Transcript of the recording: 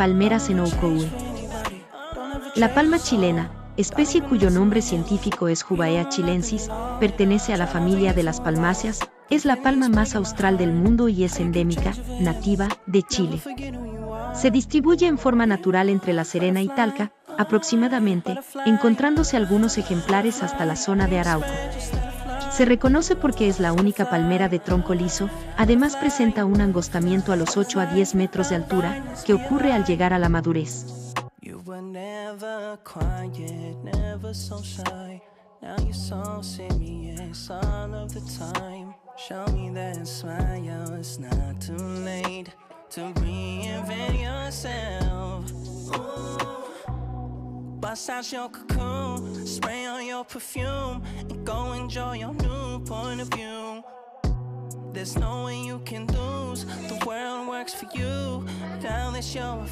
Palmera Senoucoue. La palma chilena, especie cuyo nombre científico es Jubaea chilensis, pertenece a la familia de las palmáceas, es la palma más austral del mundo y es endémica, nativa, de Chile. Se distribuye en forma natural entre La Serena y Talca, aproximadamente, encontrándose algunos ejemplares hasta la zona de Arauco. Se reconoce porque es la única palmera de tronco liso, además presenta un angostamiento a los 8 a 10 metros de altura, que ocurre al llegar a la madurez. Bust out your cocoon, spray on your perfume, and go enjoy your new point of view. There's no way you can lose, the world works for you. Now that you're